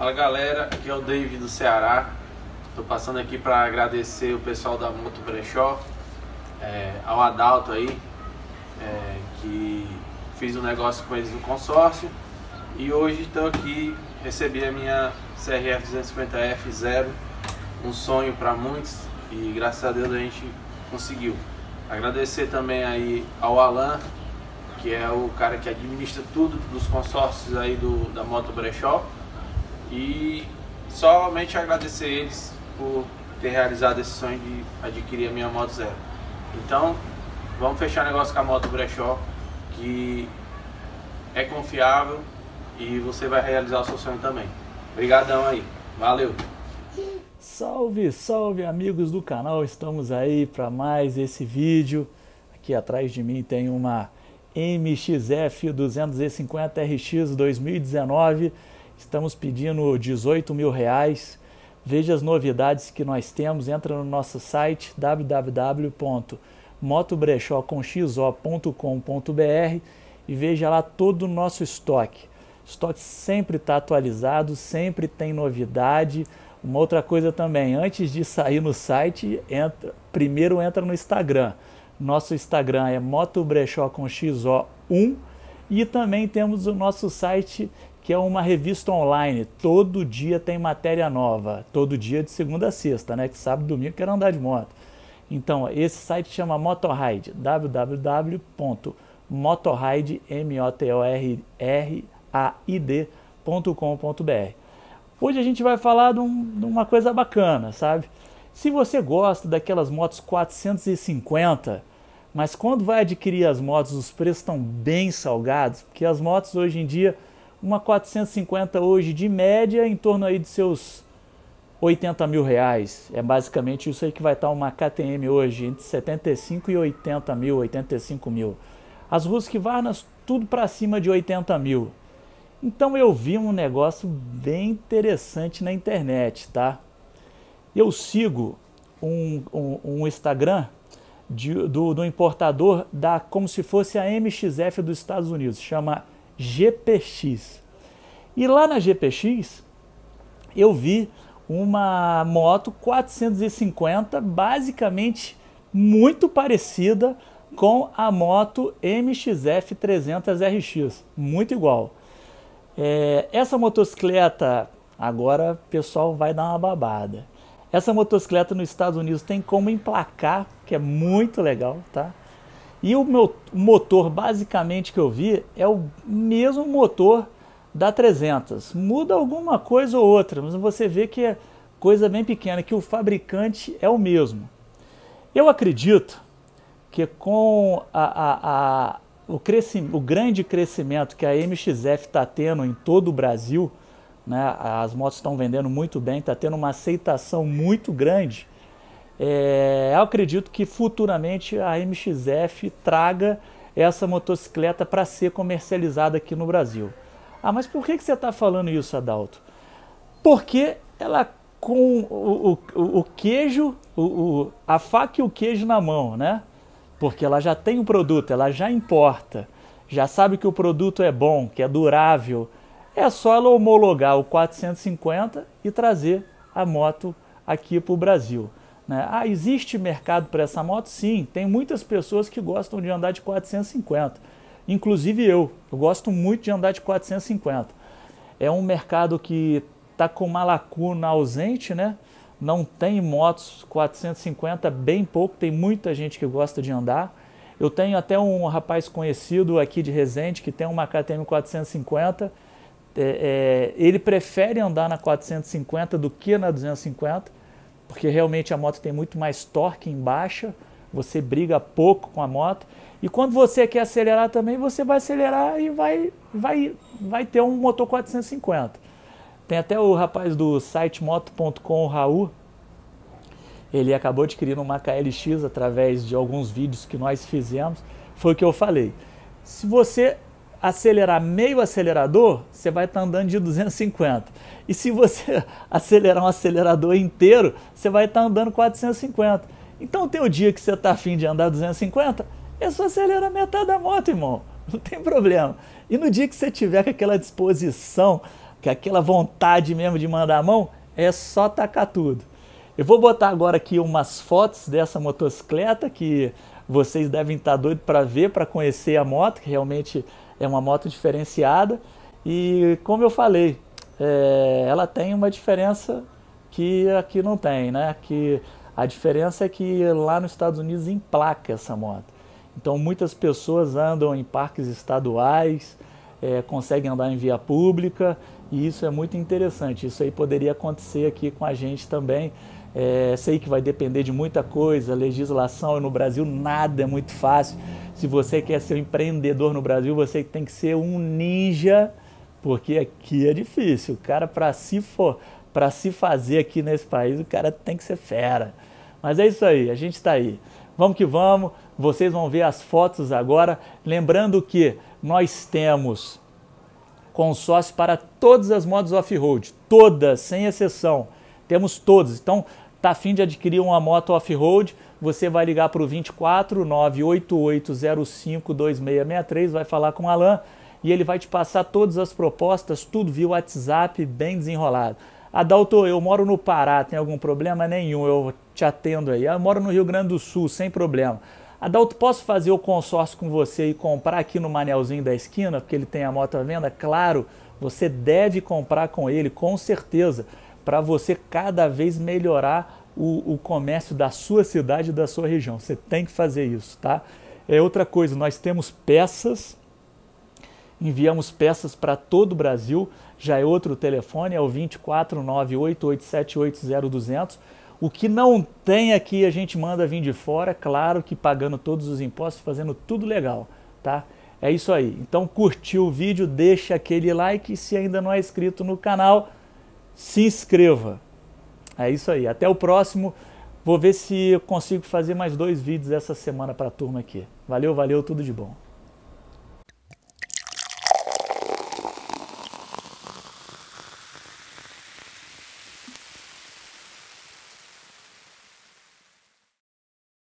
Fala galera, aqui é o David do Ceará. Estou passando aqui para agradecer o pessoal da Moto Brechó, é, ao Adalto aí, é, que fiz um negócio com eles no consórcio. E hoje estou aqui, recebi a minha CRF 250F zero, um sonho para muitos e graças a Deus a gente conseguiu. Agradecer também aí ao Alan, que é o cara que administra tudo dos consórcios aí do, da Moto Brechó. E somente agradecer eles por ter realizado esse sonho de adquirir a minha moto zero. Então, vamos fechar negócio com a moto brechó, que é confiável e você vai realizar o seu sonho também. Obrigadão aí. Valeu. Salve, salve amigos do canal. Estamos aí para mais esse vídeo. Aqui atrás de mim tem uma MXF 250 RX 2019 Estamos pedindo 18 mil reais. Veja as novidades que nós temos. Entra no nosso site www.motobrechó.com.br e veja lá todo o nosso estoque. O estoque sempre está atualizado, sempre tem novidade. Uma outra coisa também, antes de sair no site, entra, primeiro entra no Instagram. Nosso Instagram é motobrechó com XO1 e também temos o nosso site que é uma revista online. Todo dia tem matéria nova. Todo dia de segunda a sexta, né? Que sábado e domingo quero andar de moto. Então, esse site chama Motorride, www.motorride.com.br. Hoje a gente vai falar de, um, de uma coisa bacana, sabe? Se você gosta daquelas motos 450, mas quando vai adquirir as motos, os preços estão bem salgados, porque as motos hoje em dia uma 450 hoje de média em torno aí de seus 80 mil reais. É basicamente isso aí que vai estar uma KTM hoje, entre 75 e 80 mil, 85 mil. As Husqvarnas tudo para cima de 80 mil. Então eu vi um negócio bem interessante na internet, tá? Eu sigo um, um, um Instagram de, do, do importador da como se fosse a MXF dos Estados Unidos, chama GPX. E lá na GPX eu vi uma moto 450 basicamente muito parecida com a moto MXF 300 RX, muito igual. É, essa motocicleta, agora o pessoal vai dar uma babada. Essa motocicleta nos Estados Unidos tem como emplacar, que é muito legal, tá? E o meu motor, basicamente, que eu vi é o mesmo motor da 300. Muda alguma coisa ou outra, mas você vê que é coisa bem pequena, que o fabricante é o mesmo. Eu acredito que com a, a, a, o, o grande crescimento que a MXF está tendo em todo o Brasil, né, as motos estão vendendo muito bem, está tendo uma aceitação muito grande é, eu acredito que futuramente a MXF traga essa motocicleta para ser comercializada aqui no Brasil. Ah, mas por que, que você está falando isso, Adalto? Porque ela com o, o, o queijo, o, a faca e o queijo na mão, né? Porque ela já tem o produto, ela já importa, já sabe que o produto é bom, que é durável. É só ela homologar o 450 e trazer a moto aqui para o Brasil. Né? Ah, existe mercado para essa moto? Sim, tem muitas pessoas que gostam de andar de 450, inclusive eu. Eu gosto muito de andar de 450. É um mercado que está com uma lacuna ausente, né? Não tem motos 450, bem pouco, tem muita gente que gosta de andar. Eu tenho até um rapaz conhecido aqui de Resende que tem uma KTM 450. É, é, ele prefere andar na 450 do que na 250 porque realmente a moto tem muito mais torque em baixa, você briga pouco com a moto. E quando você quer acelerar também, você vai acelerar e vai, vai, vai ter um motor 450. Tem até o rapaz do site moto.com, Raul, ele acabou adquirindo uma KLX através de alguns vídeos que nós fizemos. Foi o que eu falei. Se você acelerar meio acelerador, você vai estar tá andando de 250. E se você acelerar um acelerador inteiro, você vai estar tá andando 450. Então tem o dia que você está afim de andar 250, é só acelerar metade da moto, irmão. Não tem problema. E no dia que você tiver com aquela disposição que aquela vontade mesmo de mandar a mão, é só tacar tudo. Eu vou botar agora aqui umas fotos dessa motocicleta que vocês devem estar doidos para ver, para conhecer a moto, que realmente é uma moto diferenciada. E como eu falei, é, ela tem uma diferença que aqui não tem, né? Que a diferença é que lá nos Estados Unidos emplaca essa moto. Então muitas pessoas andam em parques estaduais, é, conseguem andar em via pública e isso é muito interessante. Isso aí poderia acontecer aqui com a gente também. É, sei que vai depender de muita coisa, legislação no Brasil nada é muito fácil. Se você quer ser um empreendedor no Brasil, você tem que ser um ninja, porque aqui é difícil. O cara para se for, se fazer aqui nesse país, o cara tem que ser fera. Mas é isso aí, a gente está aí. Vamos que vamos. Vocês vão ver as fotos agora, lembrando que nós temos consórcio para todas as motos off-road, todas, sem exceção. Temos todas. Então, tá afim de adquirir uma moto off-road, você vai ligar para o 24 98805 2663, vai falar com o Alan e ele vai te passar todas as propostas, tudo via WhatsApp, bem desenrolado. Adalto, eu moro no Pará, tem algum problema? Nenhum, eu te atendo aí. Eu moro no Rio Grande do Sul, sem problema. Adalto, posso fazer o consórcio com você e comprar aqui no Manelzinho da esquina, porque ele tem a moto à venda? Claro, você deve comprar com ele, com certeza, para você cada vez melhorar o, o, comércio da sua cidade e da sua região. Você tem que fazer isso, tá? É outra coisa, nós temos peças, enviamos peças para todo o Brasil, já é outro telefone, é o 24988780200 o que não tem aqui a gente manda vir de fora, claro que pagando todos os impostos, fazendo tudo legal, tá? É isso aí. Então curtiu o vídeo, deixa aquele like se ainda não é inscrito no canal, se inscreva. É isso aí. Até o próximo. Vou ver se eu consigo fazer mais dois vídeos essa semana para a turma aqui. Valeu, valeu, tudo de bom.